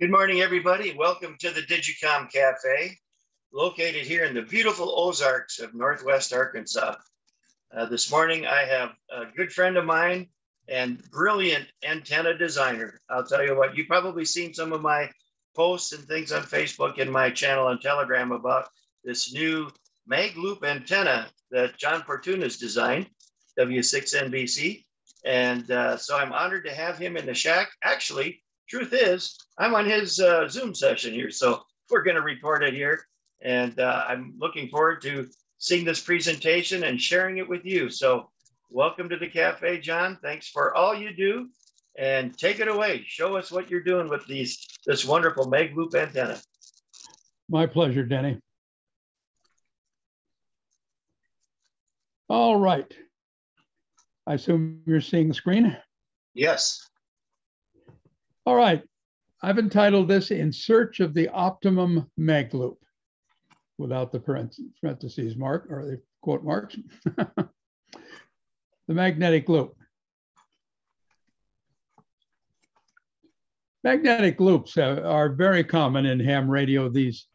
Good morning, everybody. Welcome to the DigiComm Cafe, located here in the beautiful Ozarks of Northwest Arkansas. Uh, this morning, I have a good friend of mine and brilliant antenna designer. I'll tell you what, you've probably seen some of my posts and things on Facebook and my channel on Telegram about this new mag loop antenna that John Portune's designed, W6NBC. And uh, so I'm honored to have him in the shack. Actually, truth is, I'm on his uh, Zoom session here. So we're going to report it here. And uh, I'm looking forward to seeing this presentation and sharing it with you. So welcome to the cafe, John. Thanks for all you do. And take it away. Show us what you're doing with these this wonderful Mag Loop antenna. My pleasure, Denny. All right. I assume you're seeing the screen? Yes. All right. I've entitled this In Search of the Optimum Mag Loop without the parentheses mark or the quote marks. the magnetic loop. Magnetic loops are very common in ham radio these,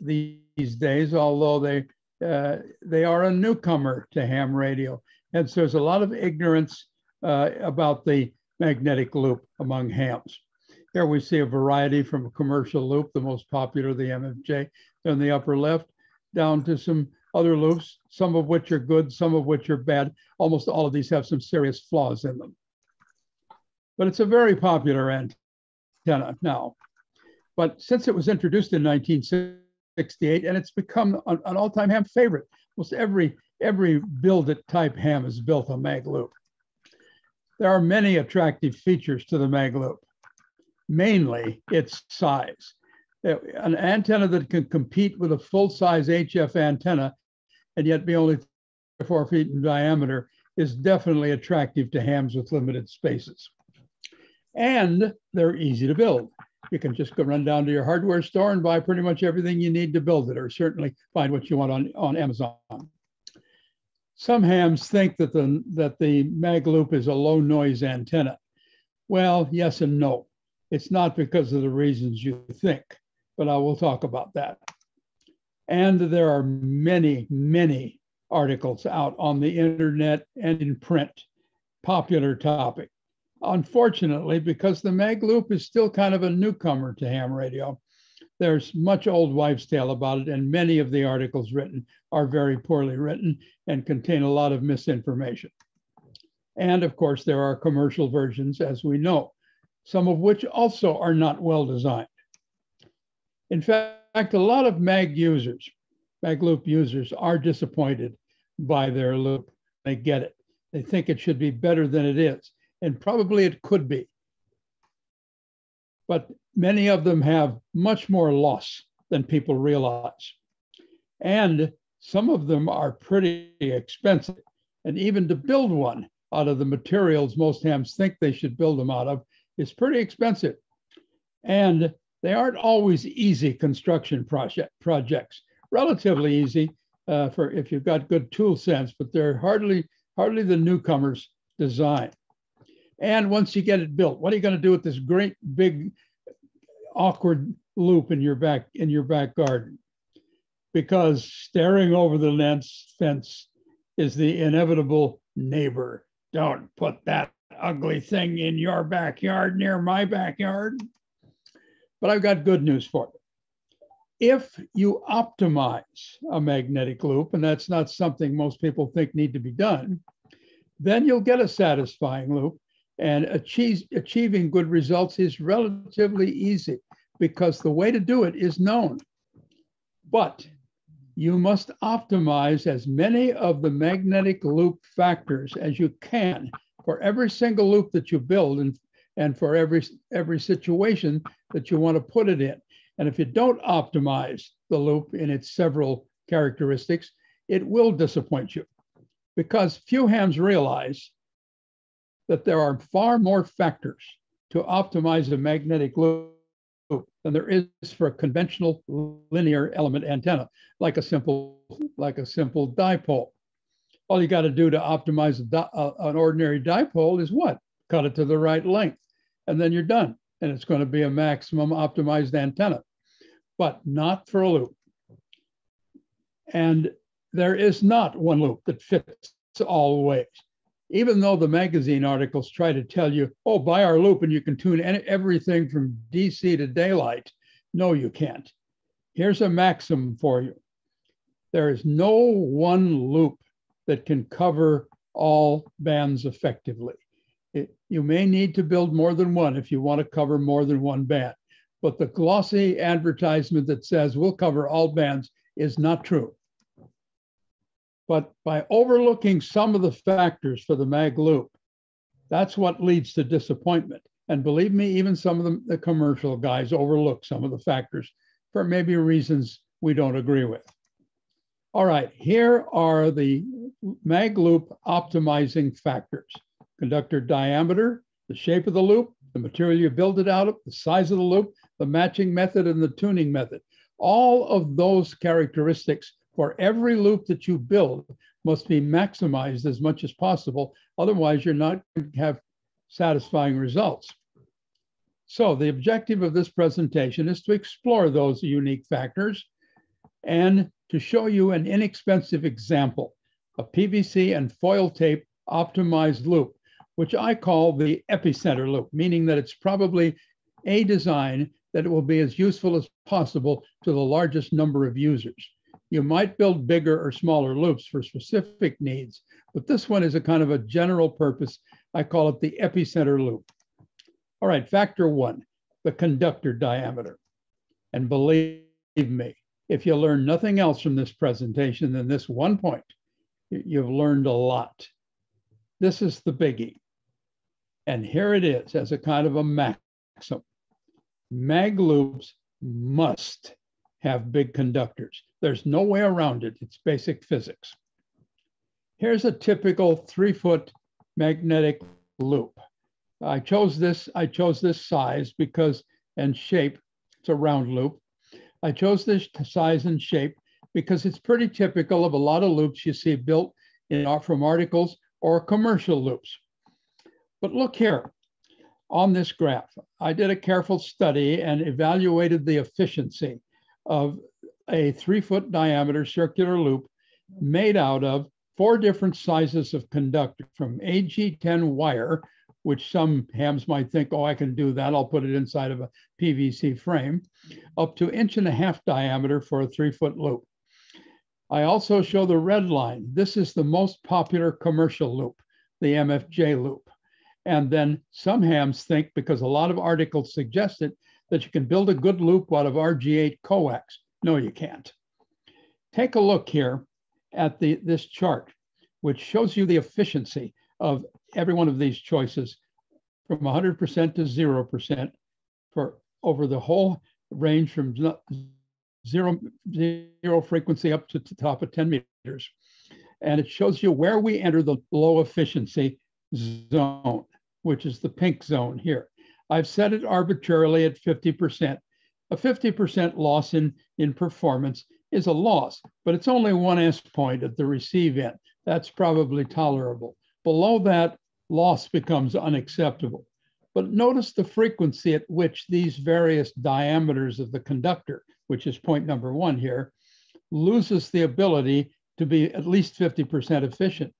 these days, although they, uh, they are a newcomer to ham radio. And so there's a lot of ignorance uh, about the magnetic loop among hams. Here we see a variety from a commercial loop, the most popular, the MFJ, in the upper left, down to some other loops, some of which are good, some of which are bad. Almost all of these have some serious flaws in them. But it's a very popular antenna now. But since it was introduced in 1968, and it's become an, all-time ham favorite, almost every every build it type ham is built on mag loop. There are many attractive features to the mag loop, mainly its size. Uh, an antenna that can compete with a full size HF antenna and yet be only four feet in diameter is definitely attractive to hams with limited spaces. And they're easy to build. You can just go run down to your hardware store and buy pretty much everything you need to build it, or certainly find what you want on, on Amazon. Some hams think that the, that the mag loop is a low noise antenna. Well, yes and no. It's not because of the reasons you think, but I will talk about that. And there are many, many articles out on the internet and in print, popular topic. Unfortunately, because the mag loop is still kind of a newcomer to ham radio, there's much old wives' tale about it, and many of the articles written are very poorly written and contain a lot of misinformation. And of course, there are commercial versions, as we know, some of which also are not well designed. In fact, a lot of MAG users, MAG loop users, are disappointed by their loop. They get it. They think it should be better than it is, and probably it could be. But many of them have much more loss than people realize. And some of them are pretty expensive. And even to build one out of the materials most hams think they should build them out of is pretty expensive. And they aren't always easy construction project, projects, relatively easy uh, for if you've got good tool sense, but they're hardly, hardly the newcomer's design. And once you get it built, what are you going to do with this great big awkward loop in your back in your back garden because staring over the fence is the inevitable neighbor. Don't put that ugly thing in your backyard near my backyard. But I've got good news for you. If you optimize a magnetic loop, and that's not something most people think need to be done, then you'll get a satisfying loop and achieve, achieving good results is relatively easy because the way to do it is known. But you must optimize as many of the magnetic loop factors as you can for every single loop that you build and, and for every, every situation that you want to put it in. And if you don't optimize the loop in its several characteristics, it will disappoint you because few hams realize that there are far more factors to optimize the magnetic loop than there is for a conventional linear element antenna, like a simple, like a simple dipole. All you got to do to optimize an ordinary dipole is what? Cut it to the right length, and then you're done. and it's going to be a maximum optimized antenna, but not for a loop. And there is not one loop that fits all ways. Even though the magazine articles try to tell you, oh, buy our loop and you can tune everything from DC to daylight. No, you can't. Here's a maxim for you. There is no one loop that can cover all bands effectively. It, you may need to build more than one if you want to cover more than one band. But the glossy advertisement that says we'll cover all bands is not true. But by overlooking some of the factors for the mag loop, that's what leads to disappointment. And believe me, even some of the, the commercial guys overlook some of the factors for maybe reasons we don't agree with. All right, here are the mag loop optimizing factors. Conductor diameter, the shape of the loop, the material you build it out of, the size of the loop, the matching method, and the tuning method. All of those characteristics for every loop that you build must be maximized as much as possible. Otherwise, you're not going to have satisfying results. So the objective of this presentation is to explore those unique factors and to show you an inexpensive example, a PVC and foil tape optimized loop, which I call the epicenter loop, meaning that it's probably a design that it will be as useful as possible to the largest number of users. You might build bigger or smaller loops for specific needs, but this one is a kind of a general purpose. I call it the epicenter loop. All right, factor one, the conductor diameter. And believe me, if you learn nothing else from this presentation than this one point, you've learned a lot. This is the biggie. And here it is as a kind of a maxim. Mag loops must have big conductors. There's no way around it. It's basic physics. Here's a typical three foot magnetic loop. I chose this, I chose this size because, and shape, it's a round loop. I chose this size and shape because it's pretty typical of a lot of loops you see built in off from articles or commercial loops. But look here on this graph. I did a careful study and evaluated the efficiency of a three foot diameter circular loop made out of four different sizes of conductor from AG10 wire, which some hams might think, oh, I can do that. I'll put it inside of a PVC frame, up to inch and a half diameter for a three foot loop. I also show the red line. This is the most popular commercial loop, the MFJ loop. And then some hams think, because a lot of articles suggest it, that you can build a good loop out of RG8 coax. No, you can't. Take a look here at the, this chart, which shows you the efficiency of every one of these choices from 100% to 0% for over the whole range from zero, zero frequency up to the top of 10 meters. And it shows you where we enter the low efficiency zone, which is the pink zone here. I've set it arbitrarily at 50%. A 50% loss in, in performance is a loss, but it's only one S point at the receive end. That's probably tolerable. Below that, loss becomes unacceptable. But notice the frequency at which these various diameters of the conductor, which is point number one here, loses the ability to be at least 50% efficient.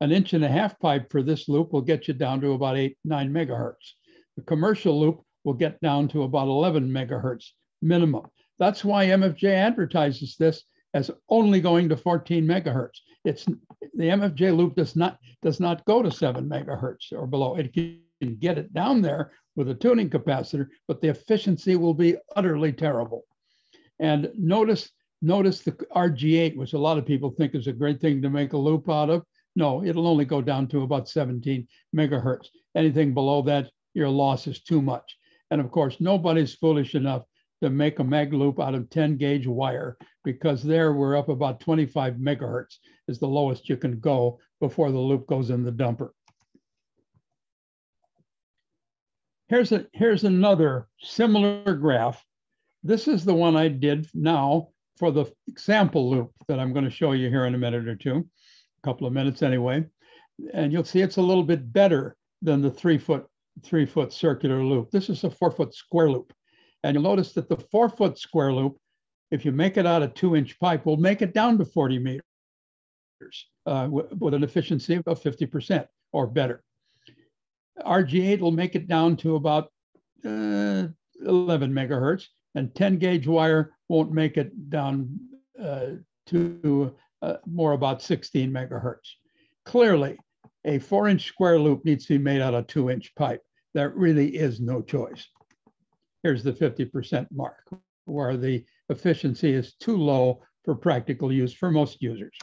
An inch and a half pipe for this loop will get you down to about eight, nine megahertz. The commercial loop will get down to about 11 megahertz minimum. That's why MFJ advertises this as only going to 14 megahertz. It's the MFJ loop does not does not go to seven megahertz or below. It can get it down there with a tuning capacitor, but the efficiency will be utterly terrible. And notice notice the RG8, which a lot of people think is a great thing to make a loop out of. No, it'll only go down to about 17 megahertz. Anything below that, your loss is too much. And of course, nobody's foolish enough to make a mag loop out of 10 gauge wire because there we're up about 25 megahertz is the lowest you can go before the loop goes in the dumper. Here's, a, here's another similar graph. This is the one I did now for the example loop that I'm going to show you here in a minute or two, a couple of minutes anyway. And you'll see it's a little bit better than the three foot three foot circular loop. This is a four foot square loop. And you'll notice that the four foot square loop, if you make it out of two inch pipe, will make it down to 40 meters uh, with an efficiency of 50% or better. RG8 will make it down to about uh, 11 megahertz, and 10 gauge wire won't make it down uh, to uh, more about 16 megahertz. Clearly, a four inch square loop needs to be made out of two inch pipe. There really is no choice. Here's the 50% mark, where the efficiency is too low for practical use for most users.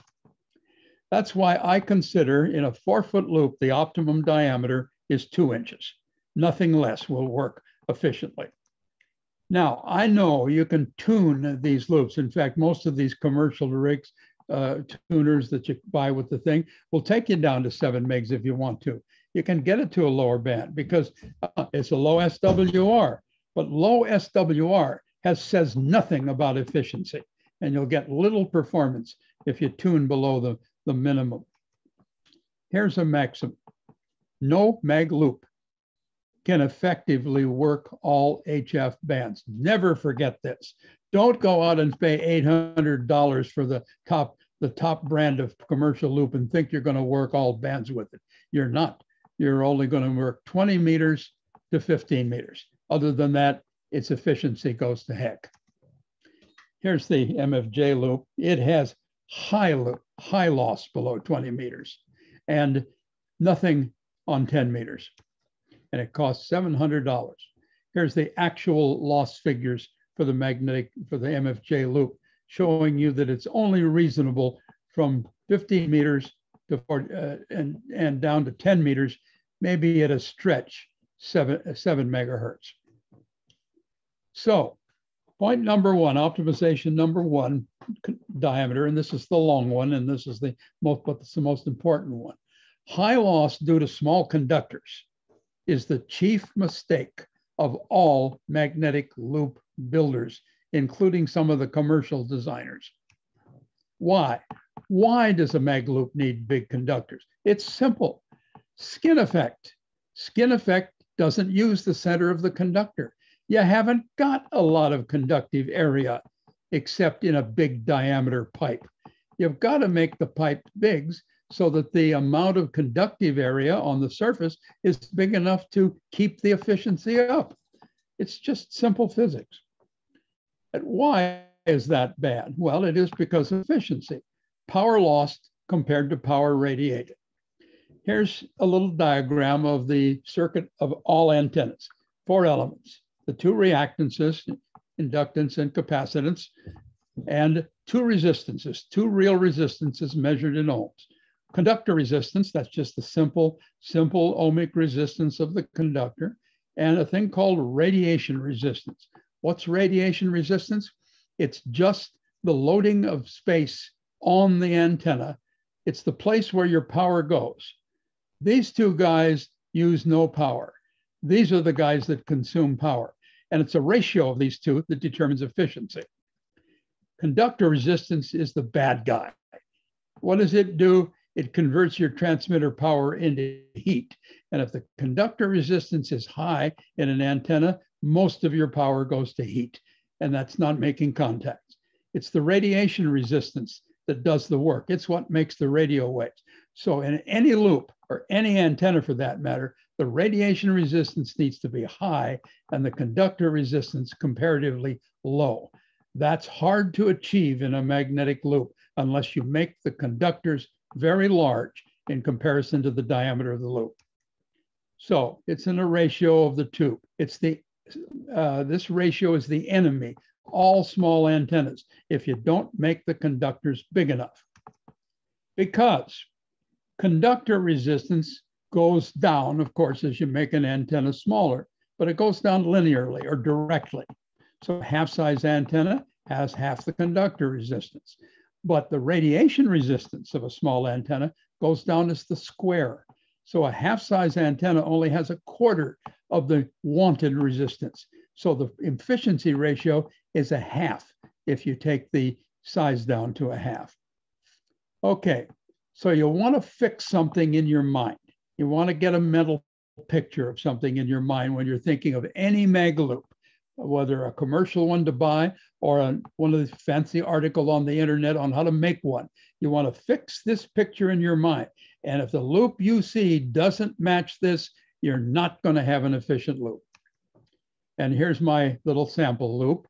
That's why I consider in a four foot loop, the optimum diameter is two inches. Nothing less will work efficiently. Now, I know you can tune these loops. In fact, most of these commercial rigs, uh, tuners that you buy with the thing will take you down to seven megs if you want to. You can get it to a lower band because uh, it's a low SWR, but low SWR has says nothing about efficiency and you'll get little performance if you tune below the, the minimum. Here's a maximum. No mag loop can effectively work all HF bands. Never forget this. Don't go out and pay $800 for the top, the top brand of commercial loop and think you're going to work all bands with it. You're not. You're only going to work 20 meters to 15 meters. Other than that, its efficiency goes to heck. Here's the MFJ loop. It has high loop, high loss below 20 meters and nothing on 10 meters and it costs $700. Here's the actual loss figures for the magnetic, for the MFJ loop, showing you that it's only reasonable from 15 meters to 40, uh, and, and down to 10 meters, maybe at a stretch, seven, seven megahertz. So point number one, optimization number one, diameter, and this is the long one, and this is the most, but it's the most important one. High loss due to small conductors is the chief mistake of all magnetic loop builders, including some of the commercial designers. Why? Why does a mag loop need big conductors? It's simple. Skin effect. Skin effect doesn't use the center of the conductor. You haven't got a lot of conductive area except in a big diameter pipe. You've got to make the pipe big so that the amount of conductive area on the surface is big enough to keep the efficiency up. It's just simple physics. But why is that bad? Well, it is because of efficiency. Power lost compared to power radiated. Here's a little diagram of the circuit of all antennas, four elements, the two reactances, inductance and capacitance, and two resistances, two real resistances measured in ohms. Conductor resistance, that's just the simple, simple ohmic resistance of the conductor, and a thing called radiation resistance. What's radiation resistance? It's just the loading of space on the antenna. It's the place where your power goes. These two guys use no power. These are the guys that consume power. And it's a ratio of these two that determines efficiency. Conductor resistance is the bad guy. What does it do? it converts your transmitter power into heat. And if the conductor resistance is high in an antenna, most of your power goes to heat, and that's not making contact. It's the radiation resistance that does the work. It's what makes the radio waves. So in any loop or any antenna for that matter, the radiation resistance needs to be high and the conductor resistance comparatively low. That's hard to achieve in a magnetic loop unless you make the conductors very large in comparison to the diameter of the loop. So it's in a ratio of the two. It's the, uh, this ratio is the enemy, all small antennas, if you don't make the conductors big enough. Because conductor resistance goes down, of course, as you make an antenna smaller, but it goes down linearly or directly. So half size antenna has half the conductor resistance but the radiation resistance of a small antenna goes down as the square. So a half size antenna only has a quarter of the wanted resistance. So the efficiency ratio is a half if you take the size down to a half. Okay, so you'll want to fix something in your mind. You want to get a mental picture of something in your mind when you're thinking of any mag loop, whether a commercial one to buy or a, one of the fancy article on the internet on how to make one. You want to fix this picture in your mind. And if the loop you see doesn't match this, you're not going to have an efficient loop. And here's my little sample loop,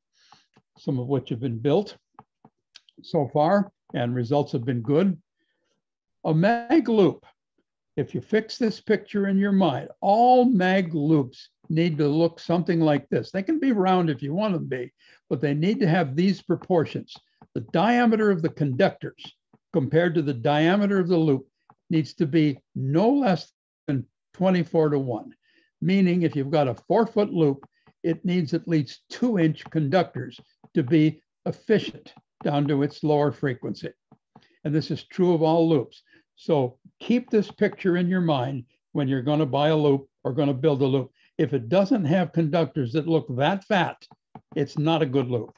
some of which have been built so far, and results have been good. A mag loop, if you fix this picture in your mind, all mag loops need to look something like this. They can be round if you want them to be, but they need to have these proportions. The diameter of the conductors compared to the diameter of the loop needs to be no less than 24 to 1, meaning if you've got a four foot loop, it needs at least two inch conductors to be efficient down to its lower frequency. And this is true of all loops. So keep this picture in your mind when you're going to buy a loop or going to build a loop. If it doesn't have conductors that look that fat, it's not a good loop.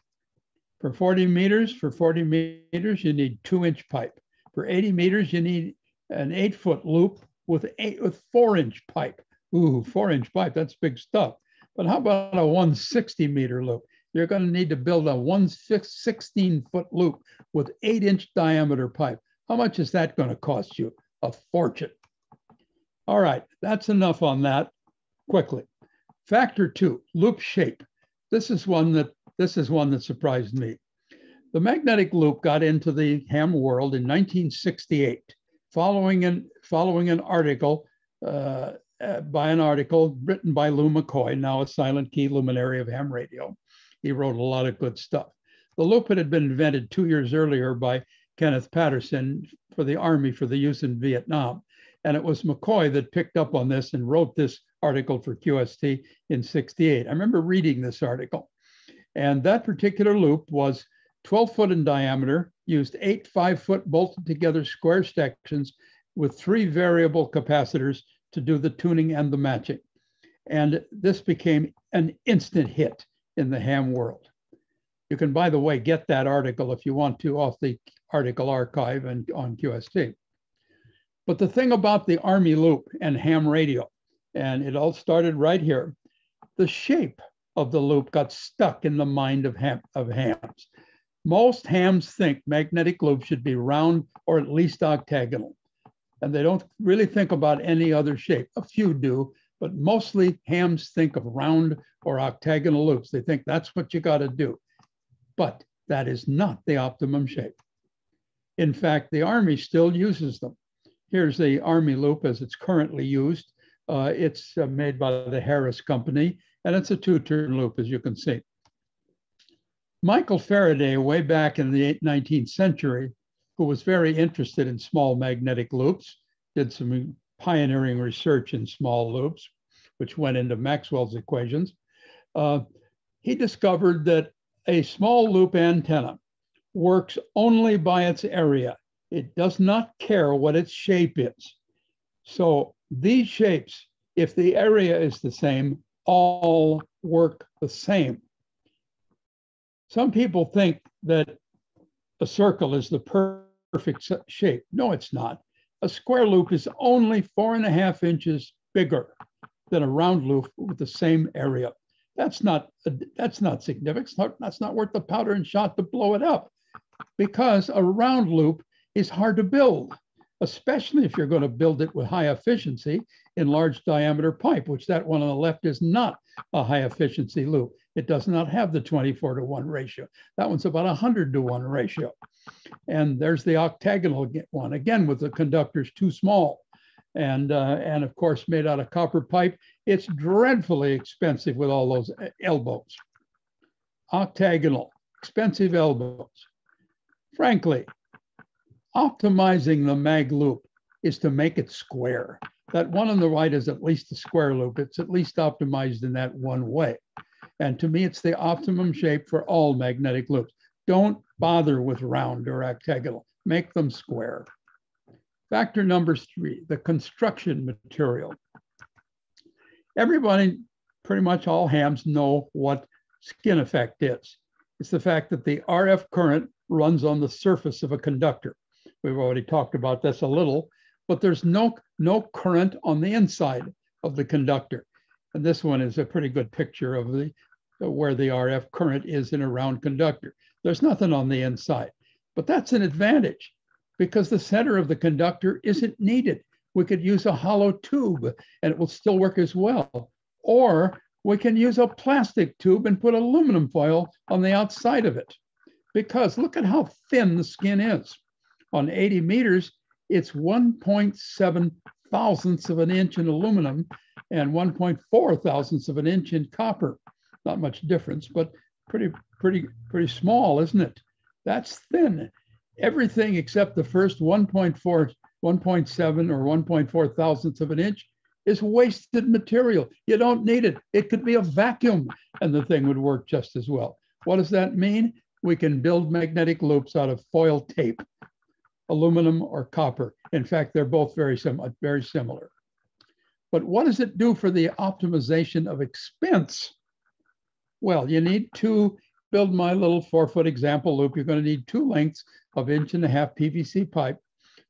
For 40 meters, for 40 meters, you need two inch pipe. For 80 meters, you need an eight foot loop with eight with four inch pipe. Ooh, four inch pipe, that's big stuff. But how about a 160 meter loop? You're going to need to build a 116 foot loop with eight inch diameter pipe. How much is that going to cost you? A fortune. All right, that's enough on that quickly. Factor two, loop shape. This is one that this is one that surprised me. The magnetic loop got into the ham world in 1968 following an, following an article uh, uh, by an article written by Lew McCoy, now a silent key luminary of ham radio. He wrote a lot of good stuff. The loop had been invented two years earlier by Kenneth Patterson for the Army for the use in Vietnam. And it was McCoy that picked up on this and wrote this article for QST in 68. I remember reading this article. And that particular loop was 12 foot in diameter, used eight five foot bolted together square sections with three variable capacitors to do the tuning and the matching. And this became an instant hit in the ham world. You can, by the way, get that article if you want to off the article archive and on QST. But the thing about the Army loop and ham radio, and it all started right here, the shape of the loop got stuck in the mind of, ham, of hams. Most hams think magnetic loops should be round or at least octagonal. And they don't really think about any other shape. A few do, but mostly hams think of round or octagonal loops. They think that's what you got to do. But that is not the optimum shape. In fact, the Army still uses them. Here's the Army loop as it's currently used. Uh, it's uh, made by the Harris Company, and it's a two-turn loop, as you can see. Michael Faraday, way back in the 19th century, who was very interested in small magnetic loops, did some pioneering research in small loops, which went into Maxwell's equations. Uh, he discovered that a small loop antenna works only by its area. It does not care what its shape is. So these shapes, if the area is the same, all work the same. Some people think that a circle is the perfect shape. No, it's not. A square loop is only four and a half inches bigger than a round loop with the same area. That's not that's not significant. That's not worth the powder and shot to blow it up, because a round loop is hard to build, especially if you're going to build it with high efficiency in large diameter pipe, which that one on the left is not a high efficiency loop. It does not have the 24 to 1 ratio. That one's about 100 to 1 ratio. And there's the octagonal one, again, with the conductors too small. And, uh, and of course, made out of copper pipe. It's dreadfully expensive with all those uh, elbows. Octagonal, expensive elbows. Frankly, optimizing the mag loop is to make it square. That one on the right is at least a square loop. It's at least optimized in that one way. And to me, it's the optimum shape for all magnetic loops. Don't bother with round or octagonal, make them square. Factor number three, the construction material. Everybody, pretty much all hams know what skin effect is. It's the fact that the RF current runs on the surface of a conductor. We've already talked about this a little, but there's no, no current on the inside. of the conductor. And this one is a pretty good picture of the where the RF current is in a round conductor. There's nothing on the inside, but that's an advantage because the center of the conductor isn't needed. We could use a hollow tube and it will still work as well. Or we can use a plastic tube and put aluminum foil on the outside of it. Because look at how thin the skin is. On 80 meters, it's 1.7 thousandths of an inch in aluminum and 1.4 thousandths of an inch in copper. Not much difference, but pretty, pretty, pretty small, isn't it? That's thin. Everything except the first 1.4, 1.7 or 1.4 thousandths of an inch is wasted material. You don't need it. It could be a vacuum and the thing would work just as well. What does that mean? We can build magnetic loops out of foil tape, aluminum or copper. In fact, they're both very, sim very similar. But what does it do for the optimization of expense? Well, you need to build my little four foot example loop. You're going to need two lengths of inch and a half PVC pipe,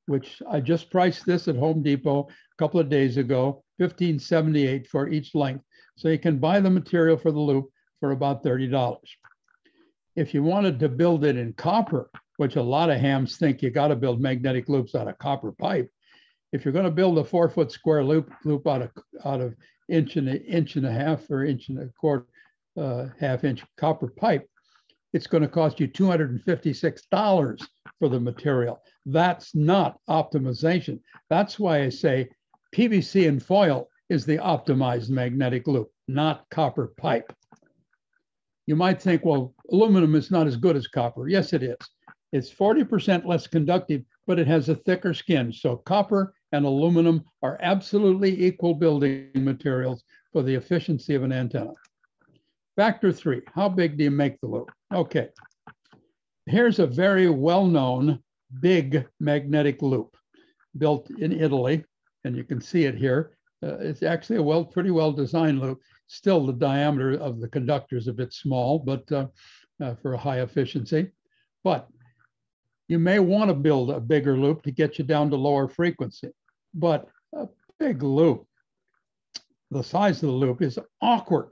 which I just priced this at Home Depot a couple of days ago, 1578 for each length. So you can buy the material for the loop for about $30. If you wanted to build it in copper, which a lot of hams think you got to build magnetic loops out of copper pipe. If you're going to build a four foot square loop loop out of out of inch and an inch and a half or inch and a quarter uh, half inch copper pipe, it's going to cost you $256 for the material. That's not optimization. That's why I say PVC and foil is the optimized magnetic loop, not copper pipe. You might think, well, aluminum is not as good as copper. Yes, it is. It's 40% less conductive, but it has a thicker skin. So copper and aluminum are absolutely equal building materials for the efficiency of an antenna. Factor three, how big do you make the loop? Okay, here's a very well-known big magnetic loop built in Italy, and you can see it here. Uh, it's actually a well, pretty well designed loop. Still, the diameter of the conductor is a bit small, but uh, uh, for a high efficiency. But you may want to build a bigger loop to get you down to lower frequency, but a big loop, the size of the loop is awkward.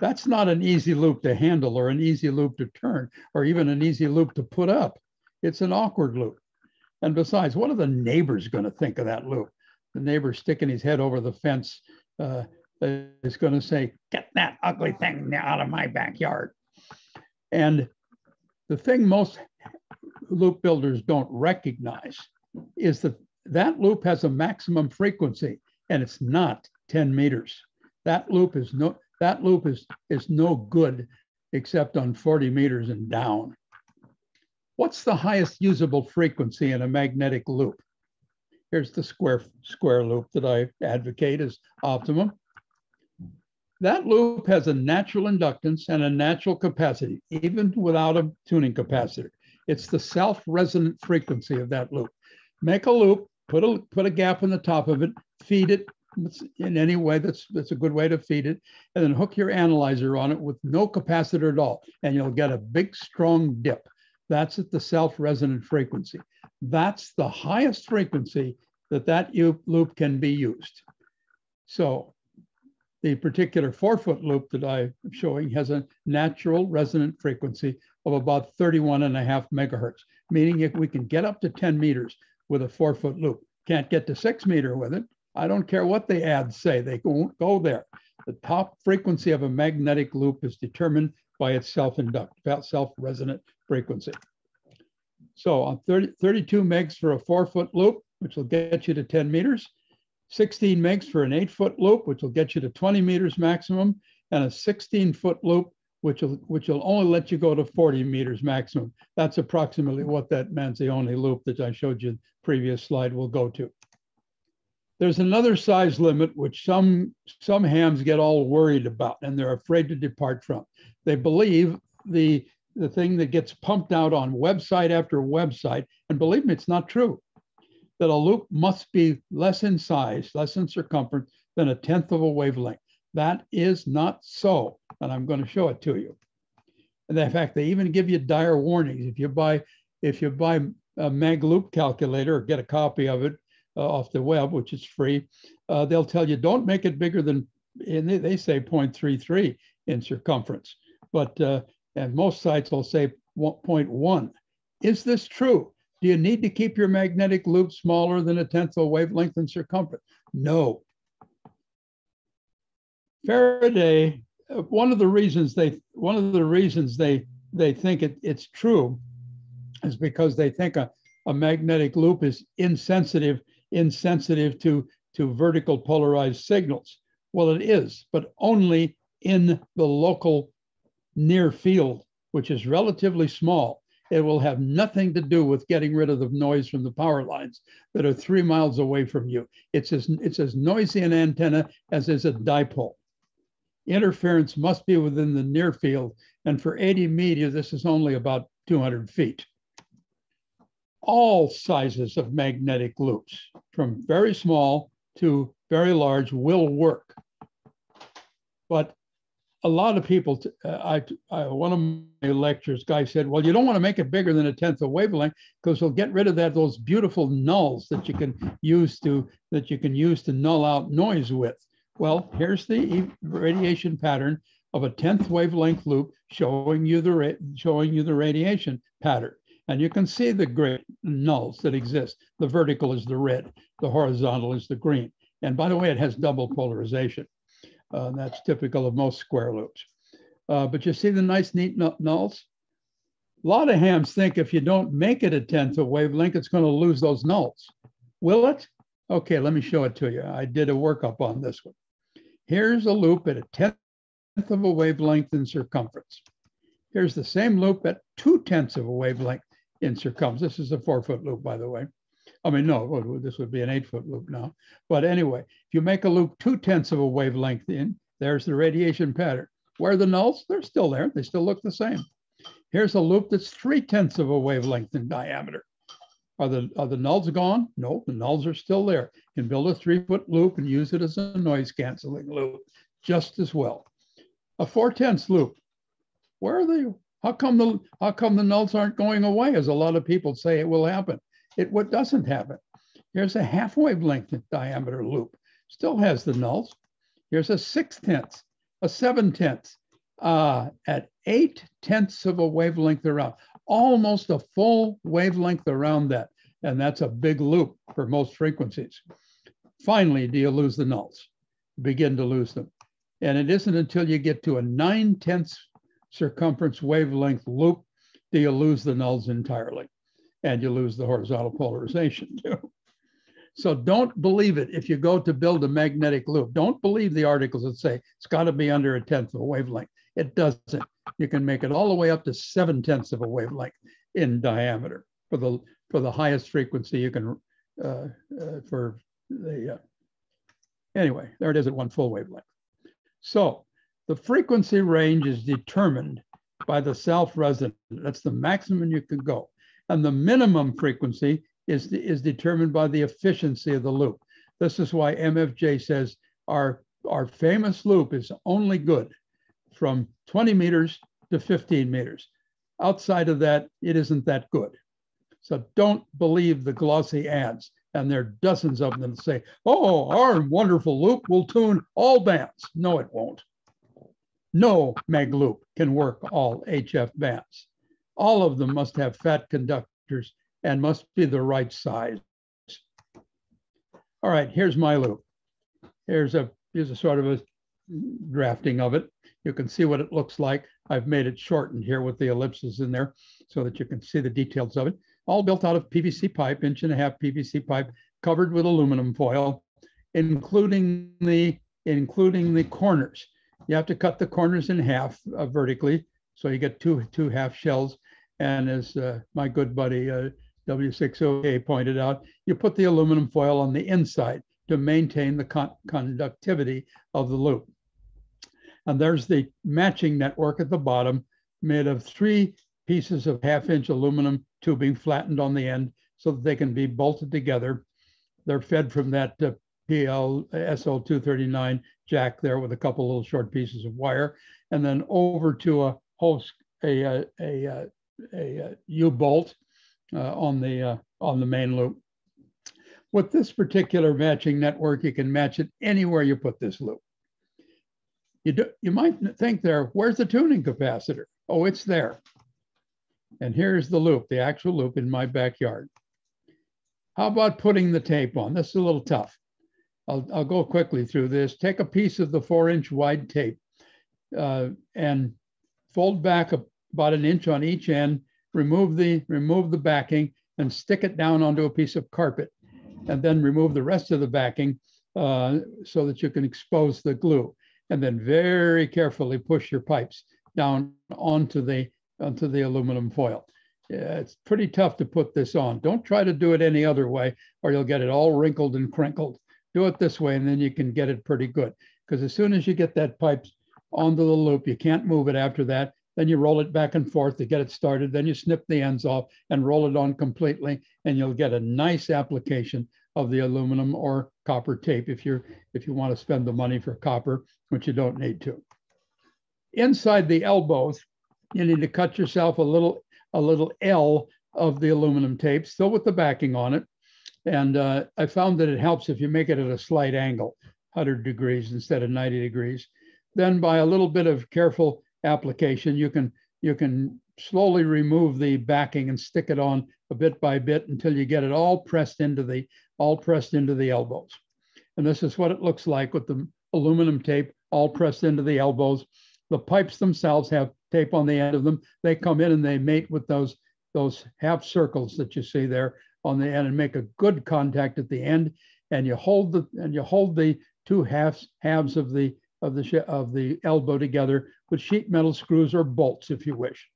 That's not an easy loop to handle or an easy loop to turn or even an easy loop to put up. It's an awkward loop. And besides, what are the neighbors going to think of that loop? The neighbor sticking his head over the fence uh, is going to say, Get that ugly thing out of my backyard. And the thing most loop builders don't recognize is that that loop has a maximum frequency and it's not 10 meters. That loop is no that loop is, is no good except on 40 meters and down. What's the highest usable frequency in a magnetic loop? Here's the square, square loop that I advocate as optimum. That loop has a natural inductance and a natural capacity, even without a tuning capacitor. It's the self-resonant frequency of that loop. Make a loop, put a, put a gap in the top of it, feed it in any way that's, that's a good way to feed it, and then hook your analyzer on it with no capacitor at all, and you'll get a big, strong dip. That's at the self-resonant frequency. That's the highest frequency that that loop can be used. So the particular four foot loop that I'm showing has a natural resonant frequency of about 31 and a half megahertz, meaning if we can get up to 10 meters with a four foot loop, can't get to six meter with it. I don't care what the ads say, they won't go there. The top frequency of a magnetic loop is determined by its self-induct, self-resonant frequency. So on 30, 32 megs for a four foot loop, which will get you to 10 meters, 16 megs for an eight foot loop, which will get you to 20 meters maximum, and a 16 foot loop, which will, which will only let you go to 40 meters maximum. That's approximately what that Manzioni loop that I showed you previous slide will go to. There's another size limit which some, some hams get all worried about and they're afraid to depart from. They believe the, the thing that gets pumped out on website after website, and believe me, it's not true, that a loop must be less in size, less in circumference than a tenth of a wavelength. That is not so, and I'm going to show it to you. And in fact, they even give you dire warnings. If you buy, if you buy a mag loop calculator or get a copy of it uh, off the web, which is free. Uh, they'll tell you don't make it bigger than, and they, they say 0.33 in circumference, but uh, and most sites will say 0.1. Is this true? Do you need to keep your magnetic loop smaller than a tenth of a wavelength in circumference? No. Faraday, uh, one of the reasons they one of the reasons they they think it, it's true is because they think a, a magnetic loop is insensitive insensitive to to vertical polarized signals. Well, it is, but only in the local near field, which is relatively small. It will have nothing to do with getting rid of the noise from the power lines that are three miles away from you. It's as, it's as noisy an antenna as is a dipole. Interference must be within the near field. And for 80 media, this is only about 200 feet. All sizes of magnetic loops, from very small to very large, will work. But a lot of people, uh, I, I, one of my lectures, guy said, well, you don't want to make it bigger than a tenth of wavelength because you'll get rid of that those beautiful nulls that you can use to that you can use to null out noise with. Well, here's the radiation pattern of a tenth wavelength loop showing you the showing you the radiation pattern, and you can see the gray nulls that exist. The vertical is the red, the horizontal is the green, and by the way, it has double polarization. Uh, that's typical of most square loops. Uh, but you see the nice, neat nulls? A lot of hams think if you don't make it a tenth of a wavelength, it's going to lose those nulls. Will it? Okay, let me show it to you. I did a workup on this one. Here's a loop at a tenth of a wavelength in circumference. Here's the same loop at two tenths of a wavelength in circumference. This is a four foot loop, by the way. I mean, no, this would be an eight foot loop now. But anyway, if you make a loop two tenths of a wavelength in, there's the radiation pattern. Where the nulls? They're still there. They still look the same. Here's a loop that's three tenths of a wavelength in diameter. Are the, are the nulls gone? No, the nulls are still there. You can build a three foot loop and use it as a noise canceling loop just as well. A four tenths loop. Where are they? How come the how come the nulls aren't going away? As a lot of people say it will happen. It what doesn't happen. Here's a half wavelength diameter loop, still has the nulls. Here's a six tenths, a seven tenths, uh, at eight tenths of a wavelength around, almost a full wavelength around that. And that's a big loop for most frequencies. Finally, do you lose the nulls? Begin to lose them. And it isn't until you get to a nine tenths circumference wavelength loop do you lose the nulls entirely and you lose the horizontal polarization too. So don't believe it if you go to build a magnetic loop. Don't believe the articles that say it's got to be under a tenth of a wavelength. It doesn't. You can make it all the way up to seven tenths of a wavelength in diameter for the for the highest frequency you can uh, uh, for the. Uh, anyway, there it is at one full wavelength. So the frequency range is determined by the self resonant. That's the maximum you can go. And the minimum frequency is, is determined by the efficiency of the loop. This is why MFJ says our, our famous loop is only good from 20 meters to 15 meters. Outside of that, it isn't that good. So don't believe the glossy ads. And there are dozens of them that say, oh, our wonderful loop will tune all bands. No, it won't. No mag loop can work all HF bands all of them must have fat conductors and must be the right size. All right, here's my loop. Here's a, here's a sort of a drafting of it. You can see what it looks like. I've made it shortened here with the ellipses in there so that you can see the details of it. All built out of PVC pipe, inch and a half PVC pipe, covered with aluminum foil, including the including the corners. You have to cut the corners in half uh, vertically, so you get two two half shells. And as uh, my good buddy uh, W6OK pointed out, you put the aluminum foil on the inside to maintain the con conductivity of the loop. And there's the matching network at the bottom made of three pieces of half inch aluminum tubing flattened on the end so that they can be bolted together. They're fed from that uh, PL SL239 jack there with a couple little short pieces of wire, and then over to a host, a, a, a, a U-bolt uh, on the uh, on the main loop. With this particular matching network, you can match it anywhere you put this loop. You, do, you might think there, where's the tuning capacitor? Oh, it's there. And here's the loop, the actual loop in my backyard. How about putting the tape on? This is a little tough. I'll, I'll go quickly through this. Take a piece of the four inch wide tape uh, and fold back about an inch on each end, remove the, remove the backing and stick it down onto a piece of carpet and then remove the rest of the backing uh, so that you can expose the glue and then very carefully push your pipes down onto the onto the aluminum foil. Yeah, it's pretty tough to put this on. Don't try to do it any other way or you'll get it all wrinkled and crinkled. Do it this way and then you can get it pretty good. Because as soon as you get that pipe onto the loop, you can't move it after that. Then you roll it back and forth to get it started. Then you snip the ends off and roll it on completely and you'll get a nice application of the aluminum or copper tape if you're if you want to spend the money for copper, which you don't need to. Inside the elbows, you need to cut yourself a little a little L of the aluminum tape, still with the backing on it. And uh, I found that it helps if you make it at a slight angle, 100 degrees instead of 90 degrees. Then by a little bit of careful application, you can you can slowly remove the backing and stick it on a bit by bit until you get it all pressed into the all pressed into the elbows. And this is what it looks like with the aluminum tape all pressed into the elbows. The pipes themselves have tape on the end of them. They come in and they mate with those, those half circles that you see there on the end and make a good contact at the end. And you hold the and you hold the two halves halves of the of the of the elbow together with sheet metal screws or bolts if you wish.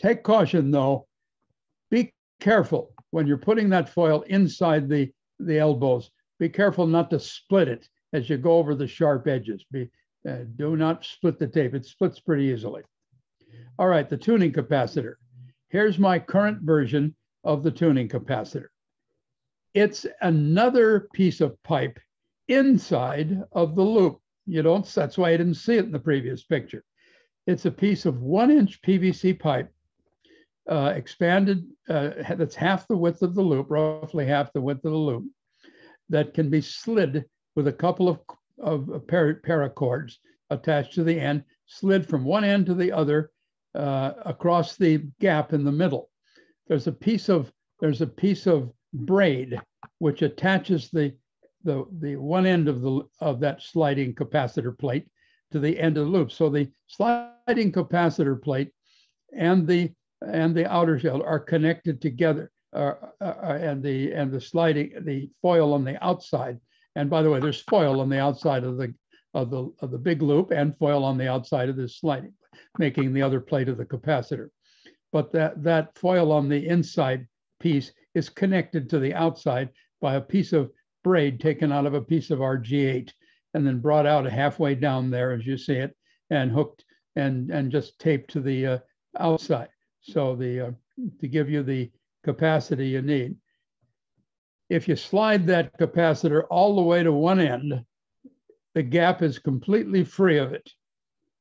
Take caution though. Be careful when you're putting that foil inside the, the elbows. Be careful not to split it as you go over the sharp edges. Be, uh, do not split the tape. It splits pretty easily. All right, the tuning capacitor. Here's my current version of the tuning capacitor. It's another piece of pipe inside of the loop. You don't, that's why I didn't see it in the previous picture. It's a piece of one inch PVC pipe uh, expanded, uh, that's half the width of the loop, roughly half the width of the loop, that can be slid with a couple of, of paracords attached to the end, slid from one end to the other uh, across the gap in the middle. There's a piece of there's a piece of braid which attaches the the the one end of the of that sliding capacitor plate to the end of the loop. So the sliding capacitor plate and the and the outer shell are connected together, uh, uh, uh, and the and the sliding the foil on the outside. And by the way, there's foil on the outside of the of the of the big loop and foil on the outside of this sliding, making the other plate of the capacitor. But that that foil on the inside piece is connected to the outside by a piece of braid taken out of a piece of RG8 and then brought out halfway down there as you see it and hooked and and just taped to the uh, outside. So the uh, to give you the capacity you need. If you slide that capacitor all the way to one end, the gap is completely free of it.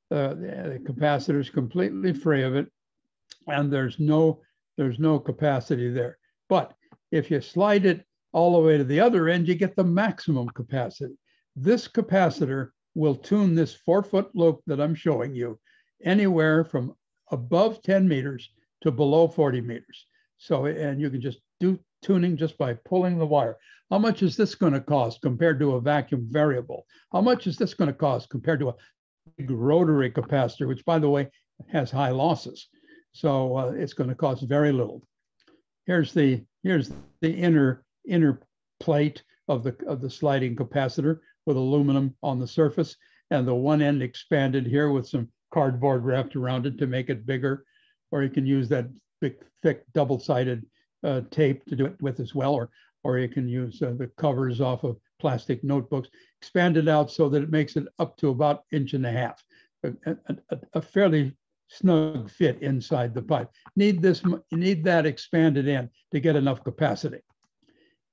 Uh, the, the capacitor is completely free of it, and there's no there's no capacity there. But if you slide it all the way to the other end, you get the maximum capacity. This capacitor will tune this four foot loop that I'm showing you anywhere from above 10 meters to below 40 meters. So, and you can just do tuning just by pulling the wire. How much is this going to cost compared to a vacuum variable? How much is this going to cost compared to a big rotary capacitor, which by the way, has high losses. So uh, it's going to cost very little. Here's the, here's the inner, inner plate of the, of the sliding capacitor with aluminum on the surface and the one end expanded here with some cardboard wrapped around it to make it bigger or you can use that big, thick, double-sided uh, tape to do it with as well, or, or you can use uh, the covers off of plastic notebooks, expand it out so that it makes it up to about inch and a half, a, a, a fairly snug fit inside the pipe. Need this, need that expanded in to get enough capacity.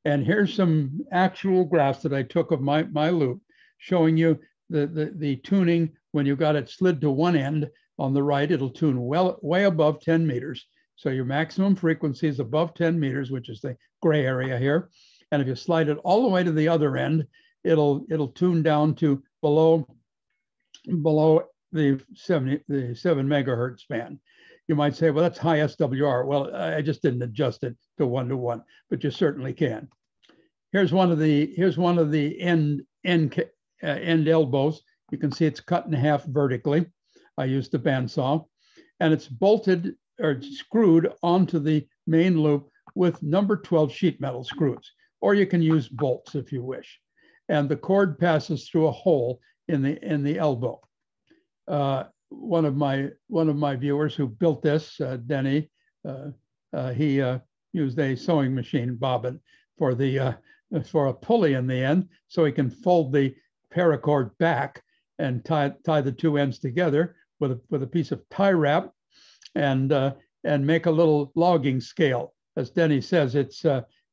And here's some actual graphs that I took of my, my loop showing you the, the, the tuning when you got it slid to one end on the right, it'll tune well way above 10 meters. So your maximum frequency is above 10 meters, which is the gray area here. And if you slide it all the way to the other end, it'll it'll tune down to below below the 70 the 7 megahertz band. You might say, well, that's high SWR. Well, I just didn't adjust it to one to one, but you certainly can. Here's one of the here's one of the end end uh, end elbows. You can see it's cut in half vertically. I used a bandsaw, and it's bolted or screwed onto the main loop with number 12 sheet metal screws, or you can use bolts if you wish. And the cord passes through a hole in the in the elbow. Uh, one of my one of my viewers who built this, uh, Denny, uh, uh he uh, used a sewing machine bobbin for the uh, for a pulley in the end, so he can fold the paracord back and tie tie the two ends together with a with a piece of tie wrap, and and make a little logging scale. As Denny says, it's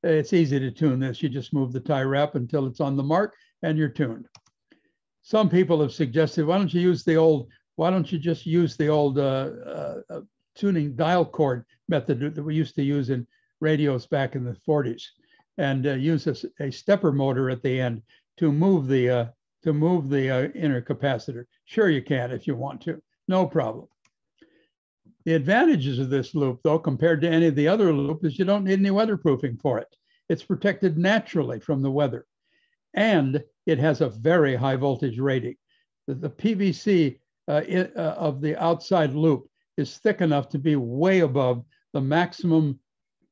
it's easy to tune this. You just move the tie wrap until it's on the mark, and you're tuned some people have suggested, why don't you use the old, why don't you just use the old uh, uh, uh, tuning dial cord method that we used to use in radios back in the 40s and uh, use a, a, stepper motor at the end to move the uh, to move the uh, inner capacitor. Sure, you can if you want to, no problem. The advantages of this loop, though, compared to any of the other loop, is you don't need any weatherproofing for it. It's protected naturally from the weather. And it has a very high voltage rating. The, the PVC uh, it, uh, of the outside loop is thick enough to be way above the maximum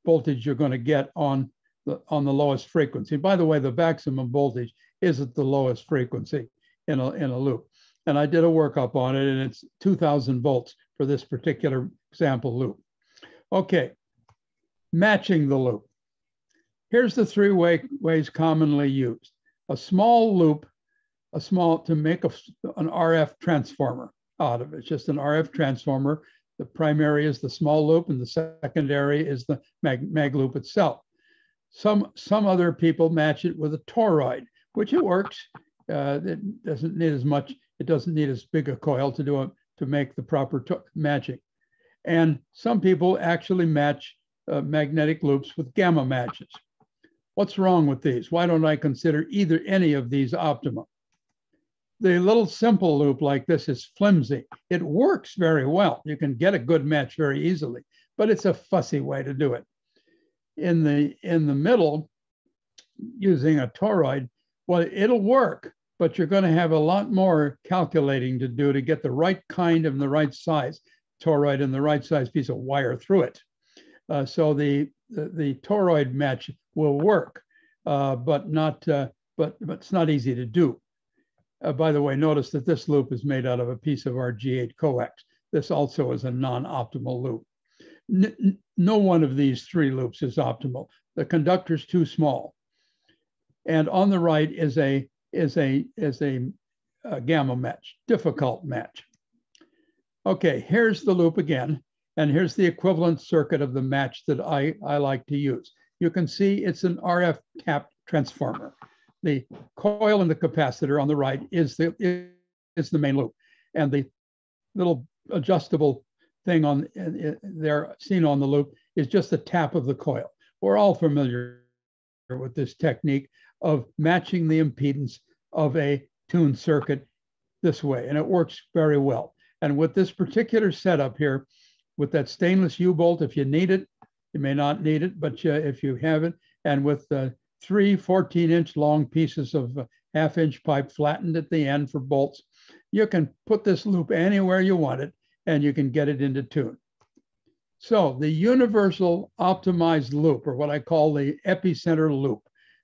voltage you're going to get on the, on the lowest frequency. By the way, the maximum voltage is at the lowest frequency in a, in a loop. And I did a workup on it and it's 2000 volts for this particular example loop. Okay, matching the loop. Here's the three way, ways commonly used a small loop, a small to make a, an RF transformer out of it. It's just an RF transformer. The primary is the small loop and the secondary is the mag, mag loop itself. Some, some other people match it with a toroid, which it works. Uh, it doesn't need as much, it doesn't need as big a coil to do it, to make the proper matching. And some people actually match uh, magnetic loops with gamma matches. What's wrong with these? Why don't I consider either any of these optimum? The little simple loop like this is flimsy. It works very well. You can get a good match very easily, but it's a fussy way to do it. In the, in the middle, using a toroid, well, it'll work, but you're going to have a lot more calculating to do to get the right kind and the right size toroid and the right size piece of wire through it. Uh, so the, the, the toroid match will work, uh, but not uh, but but it's not easy to do. Uh, by the way, notice that this loop is made out of a piece of RG8 coax. This also is a non-optimal loop. N no one of these three loops is optimal. The conductor's too small. And on the right is a is a is a, a gamma match, difficult match. Okay, here's the loop again. And here's the equivalent circuit of the match that I, I like to use you can see it's an RF tap transformer. The coil and the capacitor on the right is the, is the main loop. And the little adjustable thing on there seen on the loop is just the tap of the coil. We're all familiar with this technique of matching the impedance of a tuned circuit this way, and it works very well. And with this particular setup here, with that stainless U-bolt, if you need it, you may not need it, but uh, if you have it, and with uh, three 14 inch long pieces of uh, half inch pipe flattened at the end for bolts, you can put this loop anywhere you want it and you can get it into tune. So the universal optimized loop, or what I call the epicenter loop.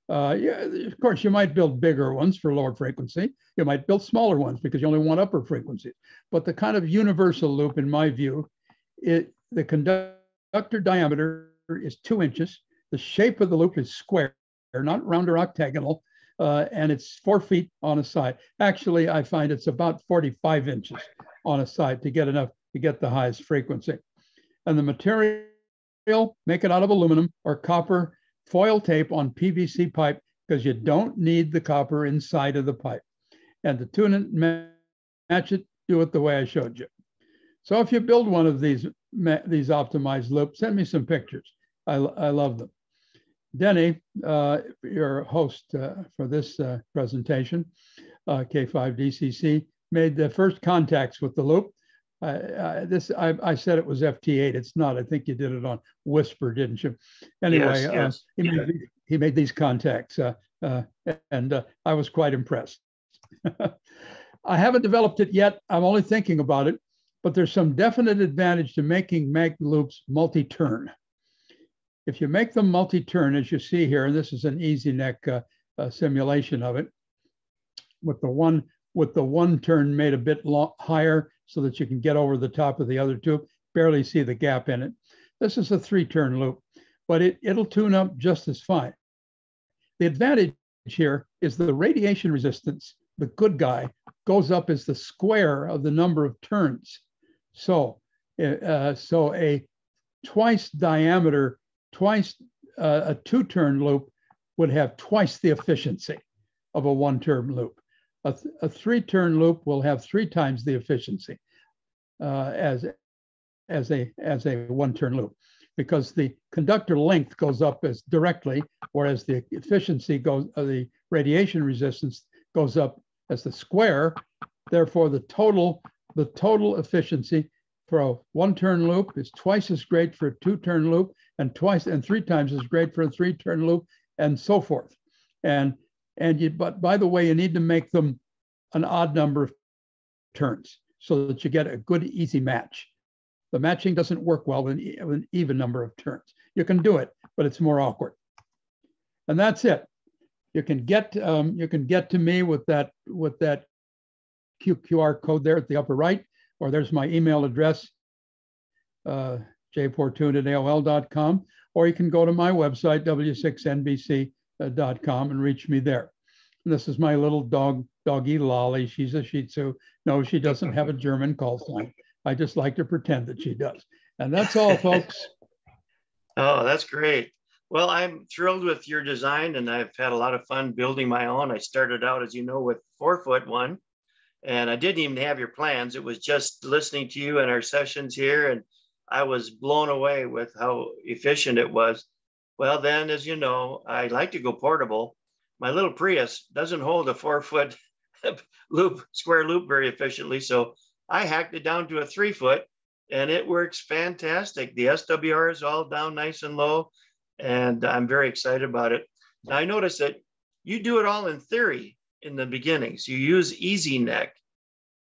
Uh, yeah, of course, you might build bigger ones for lower frequency. You might build smaller ones because you only want upper frequencies. But the kind of universal loop, in my view, it, the conductor diameter is two inches. The shape of the loop is square, not round or octagonal, uh, and it's four feet on a side. Actually, I find it's about 45 inches on a side to get enough to get the highest frequency. And the material, make it out of aluminum or copper foil tape on PVC pipe because you don't need the copper inside of the pipe. And to tune it, match it, do it the way I showed you. So if you build one of these these optimized loops, send me some pictures. I, I love them. Denny, uh, your host uh, for this uh, presentation, uh, K5DCC, made the first contacts with the loop. this I, I, said it was FT8. It's not. I think you did it on WSPR, didn't you? Anyway, yes, yes. He, made, he, made, these contacts, and I was quite impressed. I haven't developed it yet. I'm only thinking about it, but there's some definite advantage to making mag loops multi-turn. If you make them multi-turn, as you see here, and this is an EZNEC uh, uh, simulation of it, with the one with the one turn made a bit higher so that you can get over the top of the other two, barely see the gap in it. This is a three turn loop, but it, it'll tune up just as fine. The advantage here is the radiation resistance, the good guy, goes up as the square of the number of turns. So, uh, so a twice diameter twice uh, a two-turn loop would have twice the efficiency of a one-turn loop. A, th a three-turn loop will have three times the efficiency uh, as as a as a one-turn loop, because the conductor length goes up as directly, whereas the efficiency goes uh, the radiation resistance goes up as the square. Therefore, the total the total efficiency for a one-turn loop is twice as great for a two-turn loop and twice and three times as great for a three-turn loop and so forth. And and you but by the way, you need to make them an odd number of turns so that you get a good easy match. The matching doesn't work well with an even number of turns. You can do it, but it's more awkward. And that's it. You can get um, you can get to me with that with that QR code there at the upper right or there's my email address, uh, jportune at AOL.com, or you can go to my website, w6nbc.com, and reach me there. And this is my little dog, doggy Lolly. She's a Shih Tzu. No, she doesn't have a German call sign. I just like to pretend that she does. And that's all, folks. oh, that's great. Well, I'm thrilled with your design, and I've had a lot of fun building my own. I started out, as you know, with four foot one, and I didn't even have your plans. It was just listening to you in our sessions here, and I was blown away with how efficient it was. Well, then, as you know, I like to go portable. My little Prius doesn't hold a four foot loop, square loop very efficiently. So I hacked it down to a three foot and it works fantastic. The SWR is all down nice and low, and I'm very excited about it. Now, I noticed that you do it all in theory in the beginnings. You use EZNEC.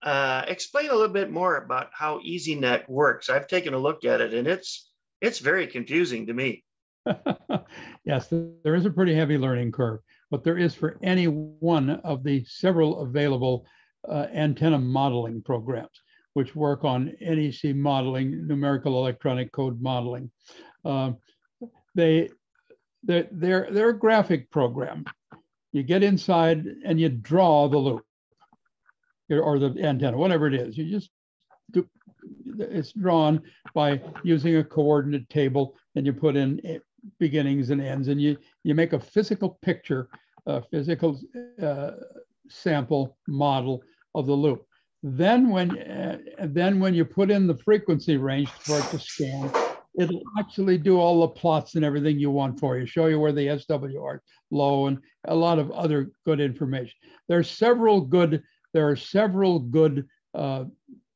Uh, explain a little bit more about how EZNEC works. I've taken a look at it, and it's it's very confusing to me. yes, there is a pretty heavy learning curve, but there is for any one of the several available uh, antenna modeling programs, which work on NEC modeling, numerical electronic code modeling. Uh, they they're, they're, they're a graphic program you get inside and you draw the loop or the antenna, whatever it is. You just do, it's drawn by using a coordinate table and you put in eh, beginnings and ends and you, you make a physical picture, a physical uh, sample model of the loop. Then when, uh, then when you put in the frequency range for it to scan, it'll actually do all the plots and everything you want for you, show you where the SWR low and a lot of other good information. There are several good, there are several good uh,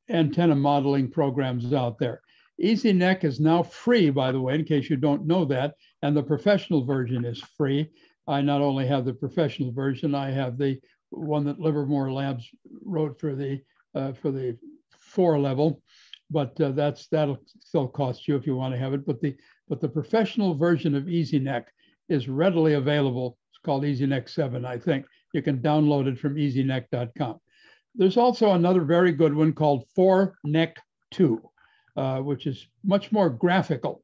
antenna modeling programs out there. EZNEC is now free, by the way, in case you don't know that, and the professional version is free. I not only have the professional version, I have the one that Livermore Labs wrote for the uh, for the four level, but uh, that's that'll still cost you if you want to have it. But the but the professional version of EZNEC is readily available. It's called EZNEC 7, I think. You can download it from eznec.com. There's also another very good one called Four Neck 2, uh, which is much more graphical.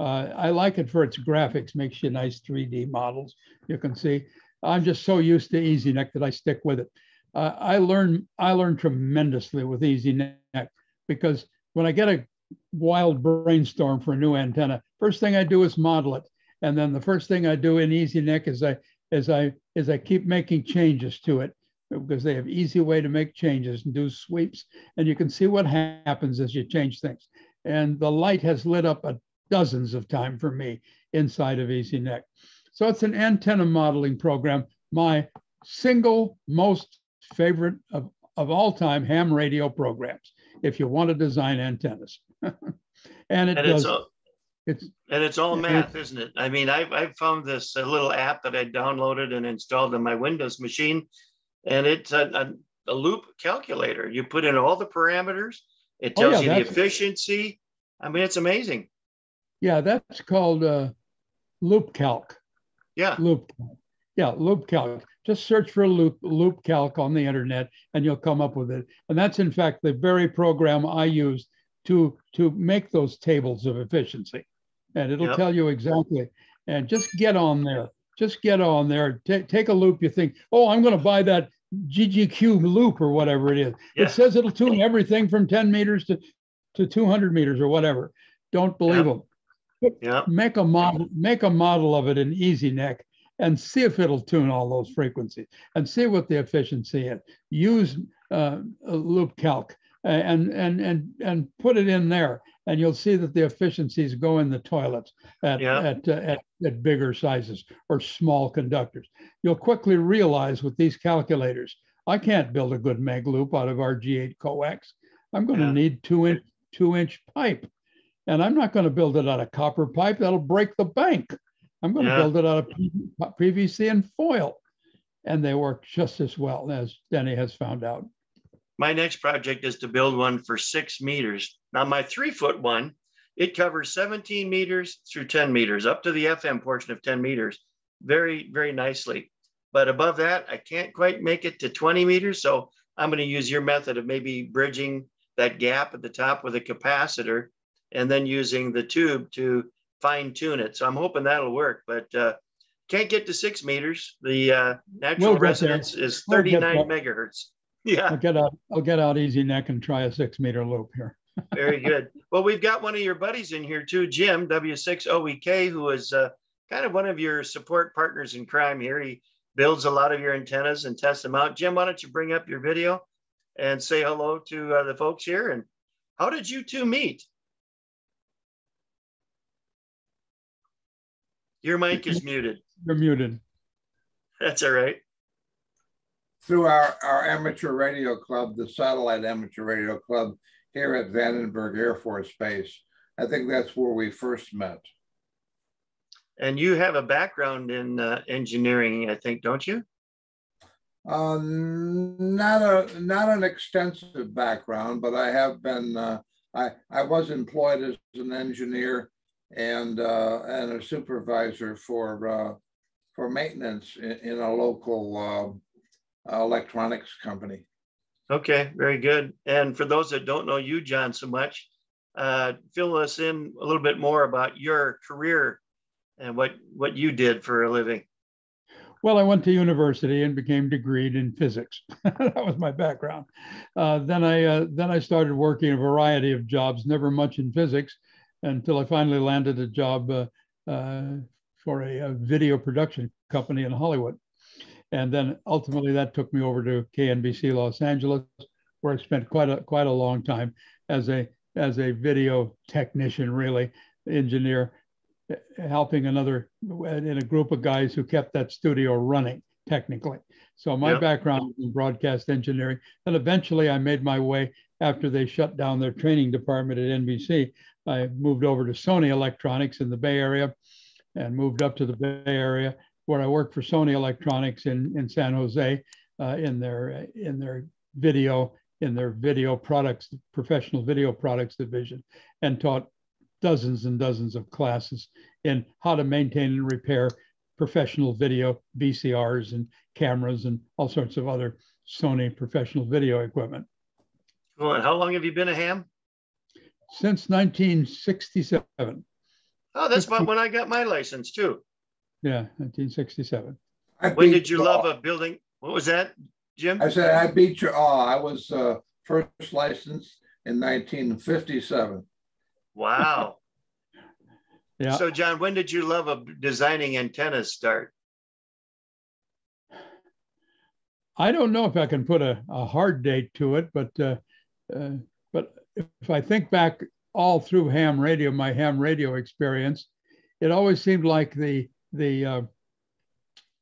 Uh, I like it for its graphics, makes you nice 3D models. You can see. I'm just so used to EZNEC that I stick with it. Uh, I learn I learn tremendously with EZNEC because when I get a wild brainstorm for a new antenna, first thing I do is model it. And then the first thing I do in EZNEC is I is I is I keep making changes to it because they have easy way to make changes and do sweeps. And you can see what happens as you change things. And the light has lit up a dozens of times for me inside of EZNEC. So it's an antenna modeling program. My single most favorite of, of all time ham radio programs, if you want to design antennas. and it and does. It's all, it's, and it's all math, isn't it? I mean, I've, I've found this a little app that I downloaded and installed on my Windows machine, and it's a, a, a loop calculator. You put in all the parameters, it tells oh, yeah, you the efficiency. I mean, it's amazing. Yeah, that's called uh, Loop Calc. Yeah. Loop. Yeah, Loop Calc. Just search for Loop Loop Calc on the internet, and you'll come up with it. And that's in fact the very program I use to to make those tables of efficiency, and it'll yep. tell you exactly. And just get on there. Just get on there. T- take a loop. You think, oh, I'm going to buy that GGQ loop or whatever it is. Yeah. It says it'll tune everything from 10 meters to, to 200 meters or whatever. Don't believe yep. them yeah. make a model, make a model of it in EZNEC and see if it'll tune all those frequencies and see what the efficiency is. Use uh, loop calc and, and, and, and put it in there and you'll see that the efficiencies go in the toilets at, yeah. at, uh, at, at bigger sizes or small conductors. You'll quickly realize with these calculators, I can't build a good meg loop out of RG8 coax. I'm going yeah. to need two inch, two inch pipe. And I'm not going to build it out of copper pipe. That'll break the bank. I'm going yeah. to build it out of PVC and foil. And they work just as well as Denny has found out. My next project is to build one for six meters. Now, my three foot one, it covers 17 meters through 10 meters, up to the FM portion of 10 meters, very, very nicely. But above that, I can't quite make it to 20 meters. So I'm going to use your method of maybe bridging that gap at the top with a capacitor and then using the tube to fine tune it. So I'm hoping that'll work, but uh, can't get to six meters. The uh, natural we'll resonance is 39 megahertz. Yeah. I'll get out, I'll get out EZNEC and try a six meter loop here. Very good. Well, we've got one of your buddies in here too, Jim W6OEK, who is uh, kind of one of your support partners in crime here. He builds a lot of your antennas and tests them out. Jim, why don't you bring up your video and say hello to uh, the folks here? And how did you two meet? Your mic is muted. You're muted. That's all right. Through our, our amateur radio club, the Satellite Amateur Radio Club here at Vandenberg Air Force Base. I think that's where we first met. And you have a background in uh, engineering, I think, don't you? Uh, not a not an extensive background, but I have been. Uh, I I was employed as an engineer and uh, and a supervisor for uh, for maintenance in, in a local uh, electronics company. Okay, very good. And for those that don't know you, John, so much, uh, fill us in a little bit more about your career and what what you did for a living. Well, I went to university and became degreed in physics. that was my background. Uh, then I uh, then I started working a variety of jobs, never much in physics, until I finally landed a job uh, uh, for a, a, video production company in Hollywood. And then ultimately that took me over to KNBC Los Angeles, where I spent quite a quite a long time as a as a video technician, really engineer, helping another in a group of guys who kept that studio running technically. So my yep. background in broadcast engineering, and eventually I made my way after they shut down their training department at NBC. I moved over to Sony Electronics in the Bay Area and moved up to the Bay Area where I worked for Sony Electronics in, in San Jose uh, in their in their video in their video products professional video products division and taught dozens and dozens of classes in how to maintain and repair professional video VCRs and cameras and all sorts of other Sony professional video equipment. Well, how long have you been a ham? Since 1967. Oh, that's about when I got my license too. Yeah, 1967. when did you love a building? What was that, Jim? I said I beat you. Oh, I was uh, first licensed in 1957. Wow. yeah. So, John, when did you love of designing antennas start? I don't know if I can put a, a hard date to it, but uh, uh, but if I think back all through ham radio, my ham radio experience, it always seemed like the the uh,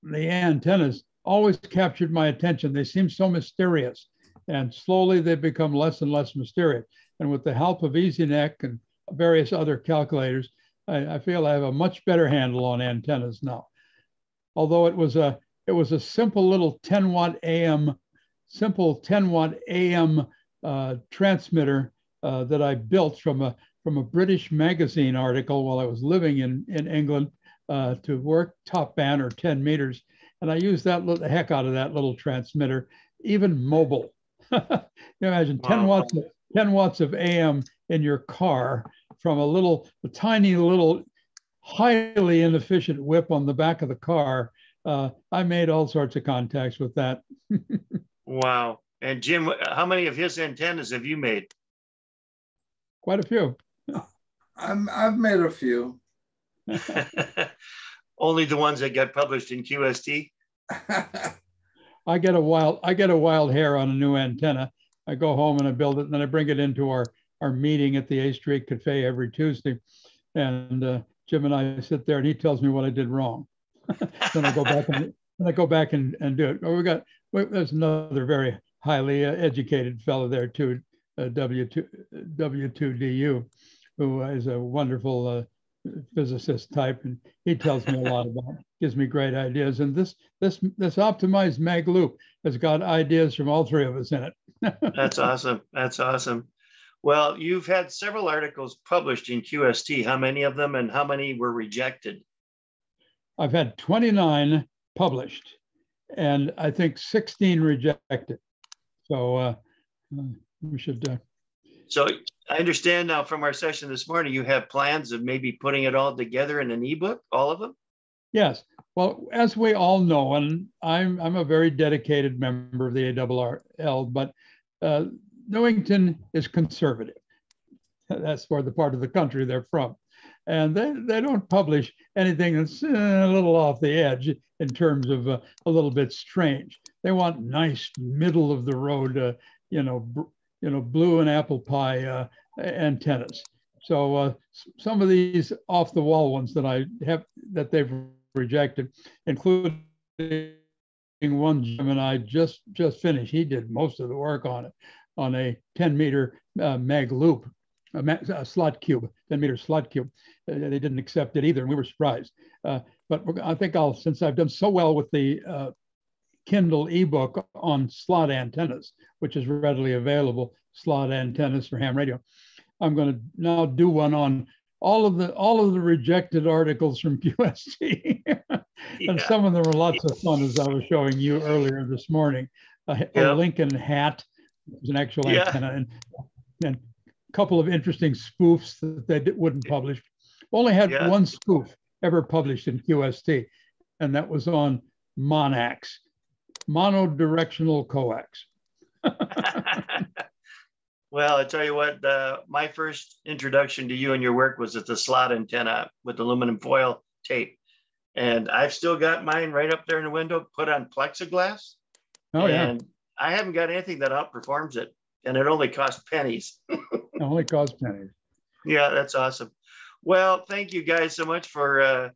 the antennas always captured my attention. They seemed so mysterious, and slowly they become less and less mysterious. And with the help of EZNEC and various other calculators, I, I feel I have a much better handle on antennas now. Although it was a it was a simple little 10 watt AM, simple 10 watt AM uh, transmitter uh, that I built from a from a British magazine article while I was living in in England uh, to work top band or 10 meters, and I used that the heck out of that little transmitter, even mobile. imagine 10 wow. watts of 10 watts of AM in your car from a little a tiny little highly inefficient whip on the back of the car. Uh, I made all sorts of contacts with that. wow. And Jim, how many of his antennas have you made? Quite a few. I'm, I've made a few. Only the ones that got published in QST. I get a wild I get a wild hair on a new antenna. I go home and I build it, and then I bring it into our our meeting at the A Street Cafe every Tuesday, and uh, Jim and I sit there, and he tells me what I did wrong. then I go back and then I go back and, and do it. Oh, we got there's another very highly uh, educated fellow there too, W2 W2DU, who is a wonderful uh, physicist type, and he tells me a lot about it, gives me great ideas. And this this this optimized mag loop has got ideas from all three of us in it. That's awesome. That's awesome. Well, you've had several articles published in QST. How many of them and how many were rejected? I've had 29 published, and I think 16 rejected. So uh, we should uh, so I understand now from our session this morning, you have plans of maybe putting it all together in an ebook, all of them? Yes. Well, as we all know, and I'm, I'm a very dedicated member of the ARRL, but uh, Newington is conservative. That's where the part of the country they're from. And they, they don't publish anything that's uh, a little off the edge in terms of uh, a little bit strange. They want nice middle of the road, uh, you know, you know, blue and apple pie uh, antennas. So uh, some of these off the wall ones that I have that they've rejected, including one Jim and I just just finished. He did most of the work on it on a 10 meter uh, mag loop, a, a, slot cube, 10 meter slot cube. Uh, they didn't accept it either, and we were surprised. Uh, but I think I'll, since I've done so well with the uh, Kindle ebook on slot antennas, which is readily available, slot antennas for ham radio. I'm going to now do one on all of the all of the rejected articles from QST. and yeah. some of them are lots of fun, as I was showing you earlier this morning. A, a Lincoln hat is an actual yeah. antenna, and, and a couple of interesting spoofs that they wouldn't publish. Only had one spoof ever published in QST, and that was on Monax, monodirectional coax. well, I tell you what, uh, my first introduction to you and your work was at the slot antenna with aluminum foil tape. And I've still got mine right up there in the window, put on plexiglass. Oh, and yeah. I haven't got anything that outperforms it. And it only costs pennies. it only costs pennies. Yeah, that's awesome. Well, thank you guys so much for uh,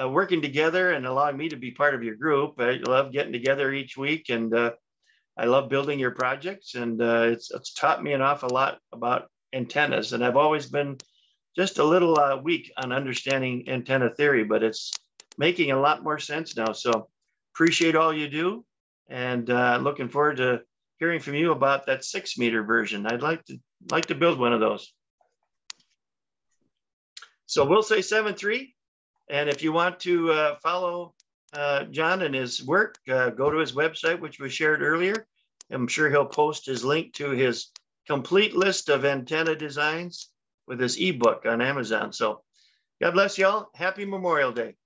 uh, working together and allowing me to be part of your group. I love getting together each week and uh, I love building your projects. And uh, it's, it's taught me an awful lot about antennas. And I've always been just a little uh, weak on understanding antenna theory, but it's making a lot more sense now. So appreciate all you do and uh, looking forward to hearing from you about that six meter version. I'd like to like to build one of those. So we'll say seven three. And if you want to uh, follow uh, John and his work, uh, go to his website, which was shared earlier. I'm sure he'll post his link to his complete list of antenna designs with his ebook on Amazon. So God bless y'all. Happy Memorial Day.